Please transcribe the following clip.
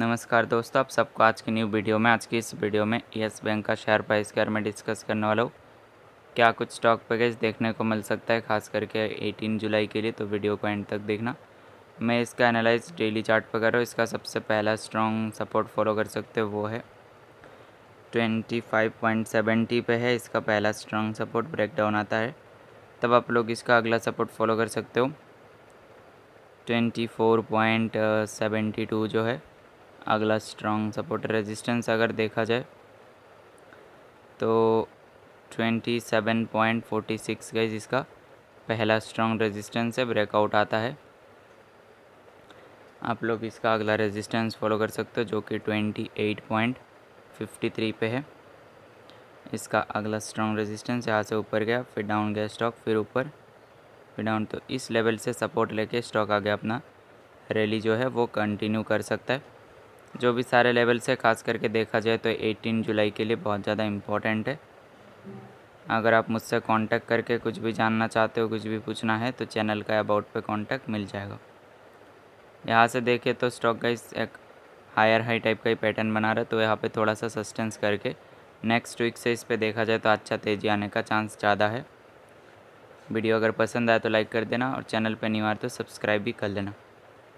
नमस्कार दोस्तों, आप सबको आज की न्यू वीडियो में, आज की इस वीडियो में यस बैंक का शेयर प्राइस के बारे में डिस्कस करने वाला हूँ। क्या कुछ स्टॉक पैकेज देखने को मिल सकता है, खास करके 18 जुलाई के लिए तो वीडियो को एंड तक देखना। मैं इसका एनालाइज डेली चार्ट पर कर रहा हूँ, इसका सबसे पहला स्ट्रॉन्ग सपोर्ट फॉलो कर सकते हो, वो है ट्वेंटी पे है, इसका पहला स्ट्रॉन्ग सपोर्ट ब्रेक डाउन आता है। तब आप लोग इसका अगला सपोर्ट फॉलो कर सकते हो twenty four point seventy two जो है। अगला स्ट्रॉन्ग सपोर्ट रेजिस्टेंस अगर देखा जाए तो twenty seven point forty six गई जिसका पहला स्ट्रॉन्ग रेजिस्टेंस है ब्रेकआउट आता है। आप लोग इसका अगला रेजिस्टेंस फॉलो कर सकते हो, जो कि twenty eight point fifty three पे है। इसका अगला स्ट्रॉन्ग रेजिस्टेंस यहाँ से ऊपर गया, फिर डाउन गया स्टॉक फिर ऊपर, फिर डाउन तो इस लेवल से सपोर्ट लेके स्टॉक आगे अपना रैली जो है, वो कंटिन्यू कर सकता है। जो भी सारे लेवल से खास करके देखा जाए तो 18 जुलाई के लिए बहुत ज़्यादा इम्पोर्टेंट है। अगर आप मुझसे कांटेक्ट करके कुछ भी जानना चाहते हो, कुछ भी पूछना है तो चैनल का अबाउट पे कांटेक्ट मिल जाएगा। यहाँ से देखें तो स्टॉक का इस एक हायर हाई टाइप का ही पैटर्न बना रहा है तो यहाँ पे थोड़ा सा सस्टेंस करके नेक्स्ट वीक से इस पर देखा जाए तो अच्छा तेज़ी आने का चांस ज़्यादा है। वीडियो अगर पसंद आए तो लाइक कर देना और चैनल पर नहीं आ तो सब्सक्राइब भी कर लेना।